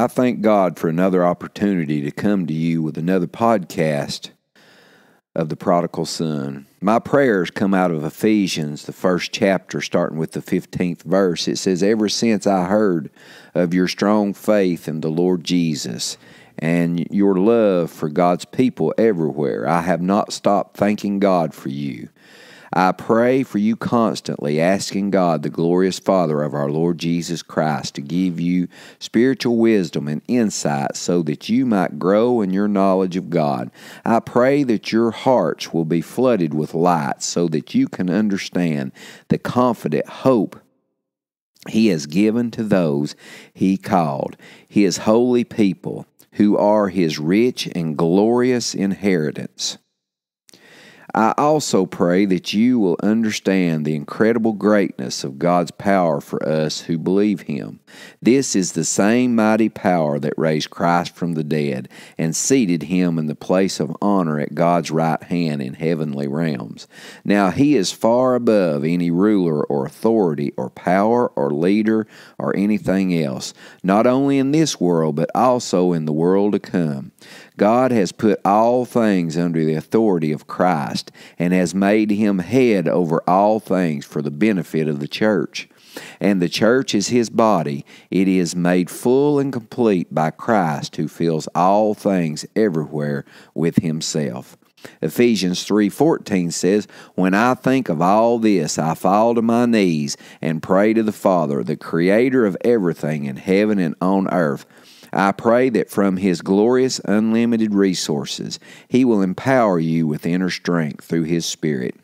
I thank God for another opportunity to come to you with another podcast of the prodigal son. My prayers come out of Ephesians, the first chapter, starting with the 15th verse. It says, Ever since I heard of your strong faith in the Lord Jesus and your love for God's people everywhere, I have not stopped thanking God for you. I pray for you constantly, asking God, the glorious Father of our Lord Jesus Christ, to give you spiritual wisdom and insight so that you might grow in your knowledge of God. I pray that your hearts will be flooded with light so that you can understand the confident hope he has given to those he called, his holy people, who are his rich and glorious inheritance. I also pray that you will understand the incredible greatness of God's power for us who believe Him. This is the same mighty power that raised Christ from the dead and seated Him in the place of honor at God's right hand in heavenly realms. Now He is far above any ruler or authority or power or leader or anything else, not only in this world, but also in the world to come. God has put all things under the authority of Christ and has made him head over all things for the benefit of the church. And the church is his body. It is made full and complete by Christ who fills all things everywhere with himself. Ephesians 3:14 says, "When I think of all this, I fall to my knees and pray to the Father, the creator of everything in heaven and on earth." I pray that from His glorious, unlimited resources, He will empower you with inner strength through His Spirit.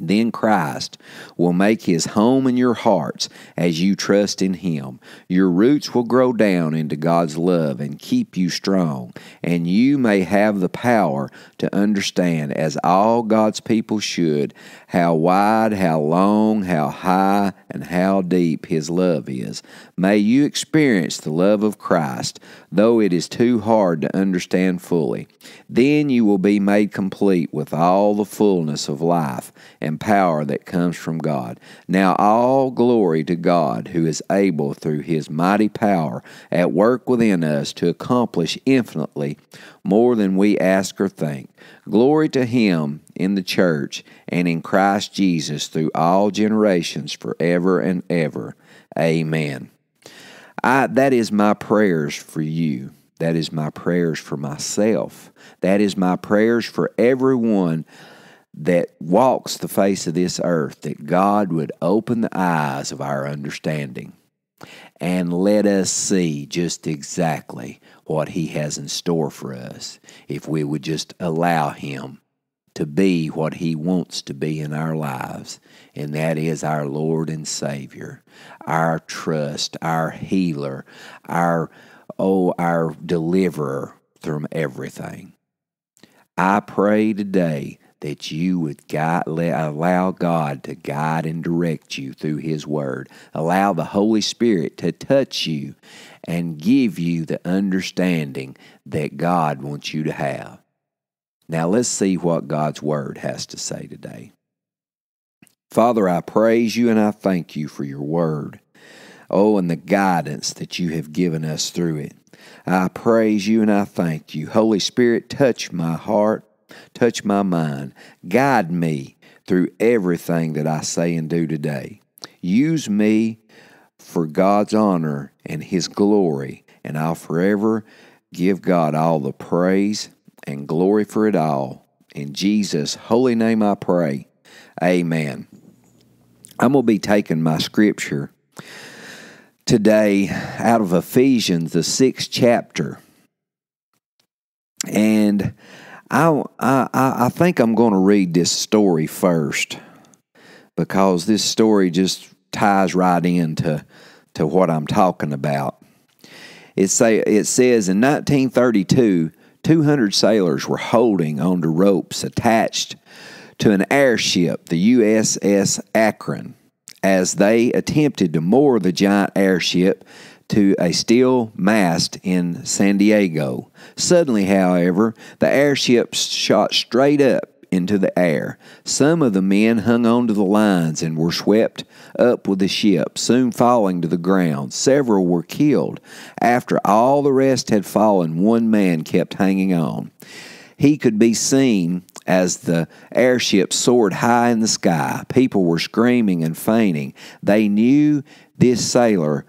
Then Christ will make his home in your hearts as you trust in him. Your roots will grow down into God's love and keep you strong, and you may have the power to understand, as all God's people should, how wide, how long, how high, and how deep his love is. May you experience the love of Christ, though it is too hard to understand fully. Then you will be made complete with all the fullness of life and power that comes from God. Now, all glory to God, who is able through his mighty power at work within us to accomplish infinitely more than we ask or think. Glory to him in the church and in Christ Jesus through all generations forever and ever. Amen. I, that is my prayers for you. That is my prayers for myself. That is my prayers for everyone that walks the face of this earth, that God would open the eyes of our understanding and let us see just exactly what He has in store for us if we would just allow Him to be what He wants to be in our lives, and that is our Lord and Savior, our trust, our healer, our oh, our deliverer from everything. I pray today that you would guide, allow God to guide and direct you through His Word. Allow the Holy Spirit to touch you and give you the understanding that God wants you to have. Now let's see what God's Word has to say today. Father, I praise you and I thank you for your Word. Oh, and the guidance that you have given us through it. I praise you and I thank you. Holy Spirit, touch my heart touch my mind, guide me through everything that I say and do today. Use me for God's honor and His glory, and I'll forever give God all the praise and glory for it all. In Jesus' holy name I pray. Amen. I'm going to be taking my scripture today out of Ephesians, the sixth chapter. And I, I, I think I'm going to read this story first because this story just ties right into to what I'm talking about. It, say, it says in 1932, 200 sailors were holding onto ropes attached to an airship, the USS Akron, as they attempted to moor the giant airship to a steel mast in San Diego. Suddenly, however, the airship shot straight up into the air. Some of the men hung on to the lines and were swept up with the ship, soon falling to the ground. Several were killed. After all the rest had fallen, one man kept hanging on. He could be seen as the airship soared high in the sky. People were screaming and fainting. They knew this sailor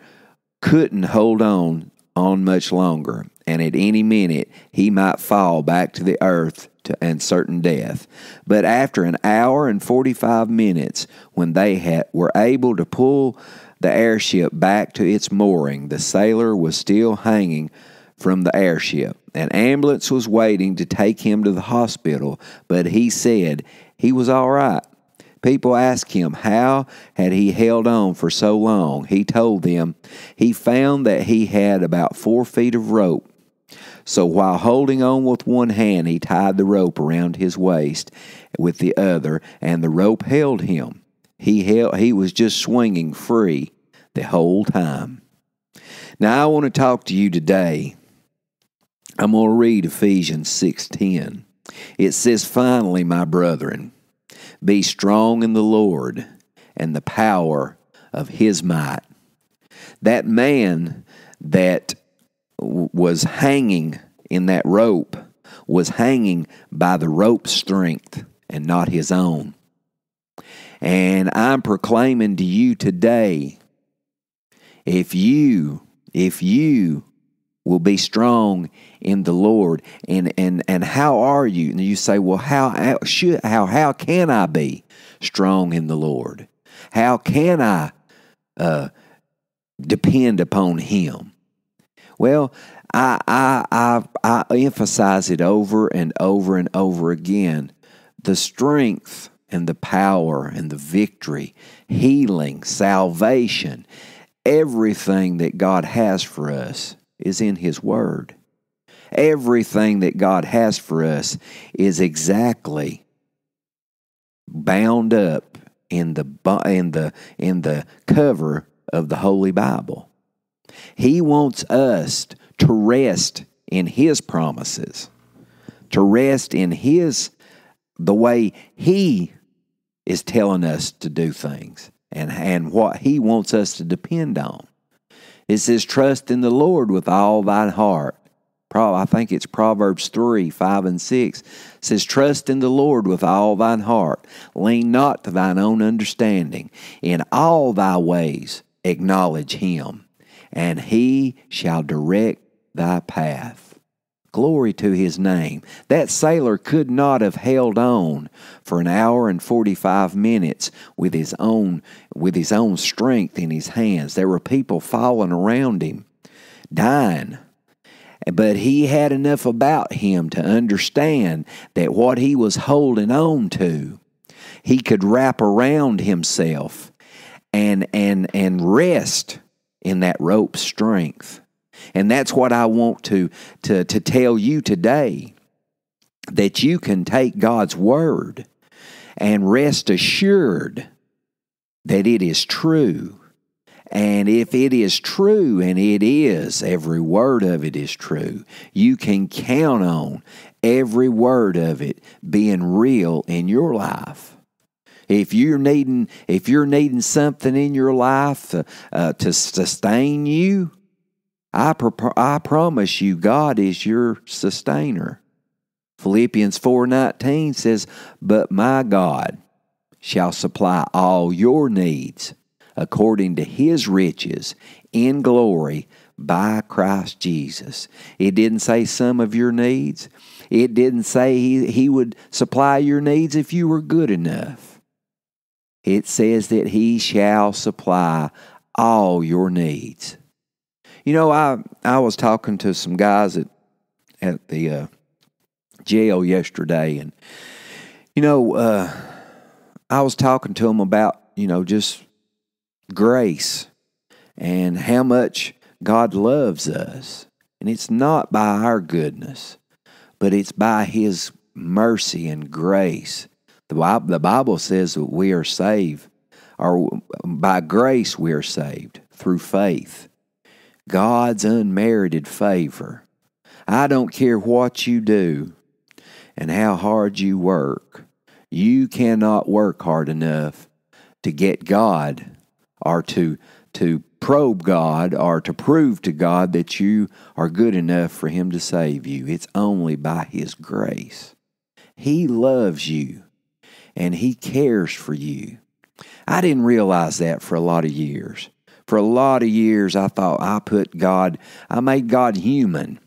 couldn't hold on on much longer, and at any minute he might fall back to the earth to, and certain death. But after an hour and 45 minutes, when they had, were able to pull the airship back to its mooring, the sailor was still hanging from the airship. An ambulance was waiting to take him to the hospital, but he said he was all right. People asked him how had he held on for so long. He told them he found that he had about four feet of rope. So while holding on with one hand, he tied the rope around his waist with the other, and the rope held him. He held, he was just swinging free the whole time. Now I want to talk to you today. I'm going to read Ephesians 6:10. It says, "Finally, my brethren, be strong in the Lord and the power of his might. That man that was hanging in that rope was hanging by the rope's strength and not his own. And I'm proclaiming to you today if you, if you will be strong in the Lord. And and and how are you? And you say, well, how, how should how how can I be strong in the Lord? How can I uh, depend upon Him? Well, I, I I I emphasize it over and over and over again. The strength and the power and the victory, healing, salvation, everything that God has for us is in His Word. Everything that God has for us is exactly bound up in the in the in the cover of the Holy Bible. He wants us to rest in his promises, to rest in his the way he is telling us to do things and, and what he wants us to depend on. It says, Trust in the Lord with all thine heart. I think it's Proverbs 3 5 and 6 says, Trust in the Lord with all thine heart. Lean not to thine own understanding. In all thy ways acknowledge him, and he shall direct thy path. Glory to his name. That sailor could not have held on for an hour and 45 minutes with his own with his own strength in his hands. There were people falling around him, dying. But he had enough about him to understand that what he was holding on to, he could wrap around himself and and and rest in that rope's strength. And that's what I want to, to, to tell you today that you can take God's word and rest assured that it is true. And if it is true, and it is, every word of it is true, you can count on every word of it being real in your life. If you're needing, if you're needing something in your life to, uh, to sustain you, I, pro- I promise you, God is your sustainer. Philippians 4:19 says, "But my God shall supply all your needs according to his riches in glory by Christ Jesus." It didn't say some of your needs. It didn't say he, he would supply your needs if you were good enough. It says that he shall supply all your needs. You know, I I was talking to some guys at at the uh, jail yesterday, and you know, uh, I was talking to them about you know just grace and how much God loves us, and it's not by our goodness, but it's by His mercy and grace. The Bible, the Bible says that we are saved, or by grace we are saved through faith. God's unmerited favor. I don't care what you do and how hard you work. You cannot work hard enough to get God or to to probe God or to prove to God that you are good enough for him to save you. It's only by his grace. He loves you and he cares for you. I didn't realize that for a lot of years. For a lot of years I thought I put God I made God human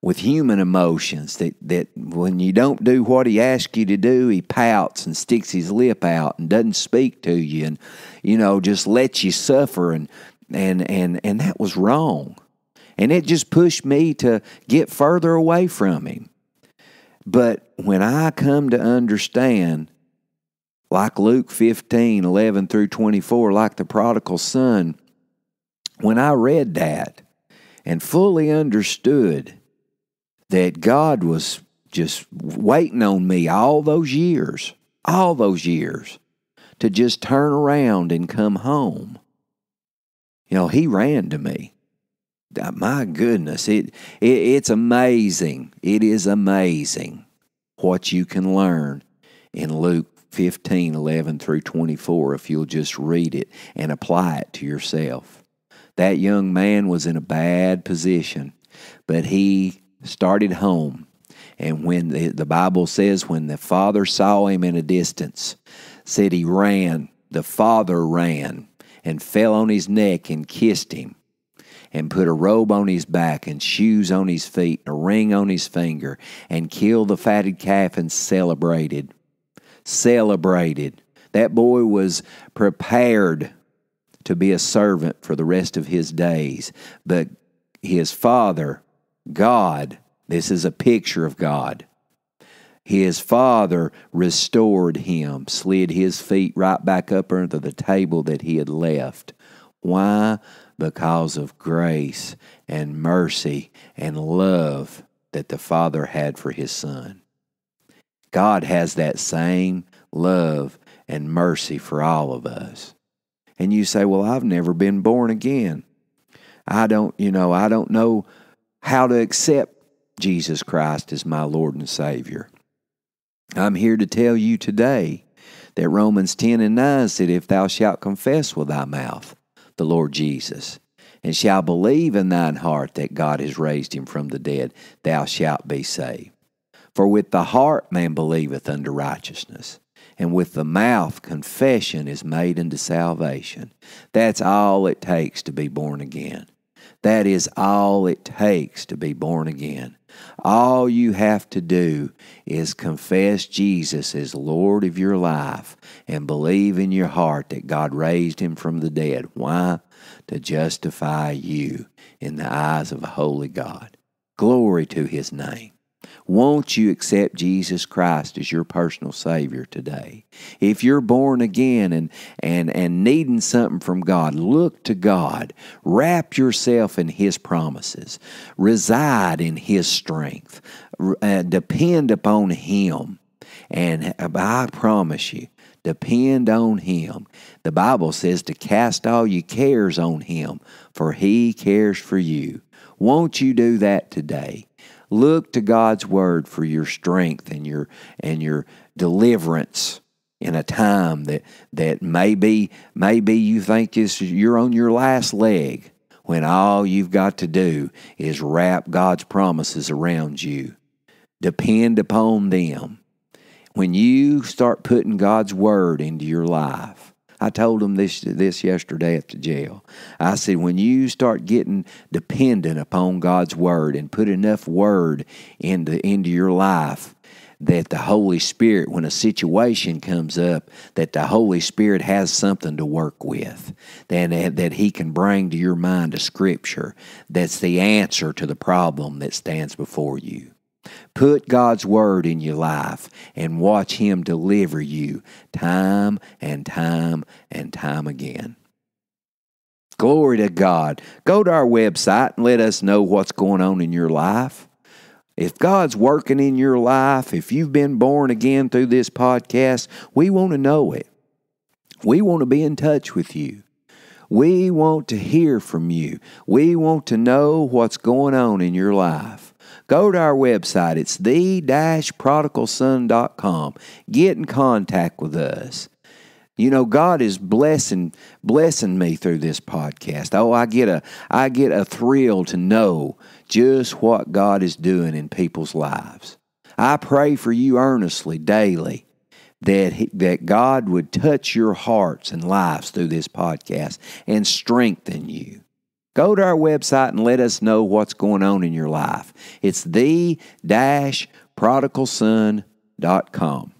with human emotions that, that when you don't do what he asks you to do, he pouts and sticks his lip out and doesn't speak to you and, you know, just lets you suffer and and and and that was wrong. And it just pushed me to get further away from him. But when I come to understand, like Luke 15, 11 through 24, like the prodigal son, when I read that and fully understood that God was just waiting on me all those years, all those years, to just turn around and come home. You know, He ran to me. Uh, my goodness, it, it it's amazing. It is amazing what you can learn in Luke 15, 11 through 24 if you'll just read it and apply it to yourself. That young man was in a bad position, but he started home. And when the, the Bible says, when the father saw him in a distance, said he ran, the father ran and fell on his neck and kissed him and put a robe on his back and shoes on his feet and a ring on his finger and killed the fatted calf and celebrated. Celebrated. That boy was prepared to be a servant for the rest of his days, but his father God, this is a picture of God. His father restored him, slid his feet right back up under the table that he had left. Why? Because of grace and mercy and love that the Father had for his Son. God has that same love and mercy for all of us. And you say, Well, I've never been born again. I don't, you know, I don't know how to accept Jesus Christ as my Lord and Savior. I'm here to tell you today that Romans 10 and 9 said, If thou shalt confess with thy mouth the Lord Jesus, and shalt believe in thine heart that God has raised him from the dead, thou shalt be saved. For with the heart man believeth unto righteousness, and with the mouth confession is made unto salvation. That's all it takes to be born again. That is all it takes to be born again. All you have to do is confess Jesus as Lord of your life and believe in your heart that God raised him from the dead. Why? To justify you in the eyes of a holy God. Glory to his name. Won't you accept Jesus Christ as your personal Savior today? If you're born again and, and, and needing something from God, look to God. Wrap yourself in His promises. Reside in His strength. Uh, depend upon Him. And I promise you, depend on Him. The Bible says to cast all your cares on Him, for He cares for you. Won't you do that today? Look to God's word for your strength and your and your deliverance in a time that that maybe maybe you think is you're on your last leg when all you've got to do is wrap God's promises around you. Depend upon them. When you start putting God's word into your life, I told them this this yesterday at the jail. I said, when you start getting dependent upon God's word and put enough word into into your life that the Holy Spirit, when a situation comes up, that the Holy Spirit has something to work with, that, that He can bring to your mind a scripture that's the answer to the problem that stands before you. Put God's Word in your life and watch Him deliver you time and time and time again. Glory to God. Go to our website and let us know what's going on in your life. If God's working in your life, if you've been born again through this podcast, we want to know it. We want to be in touch with you. We want to hear from you. We want to know what's going on in your life. Go to our website. It's the-prodigalson.com. Get in contact with us. You know, God is blessing blessing me through this podcast. Oh, I get a I get a thrill to know just what God is doing in people's lives. I pray for you earnestly daily that that God would touch your hearts and lives through this podcast and strengthen you. Go to our website and let us know what's going on in your life. It's the dash prodigalson.com.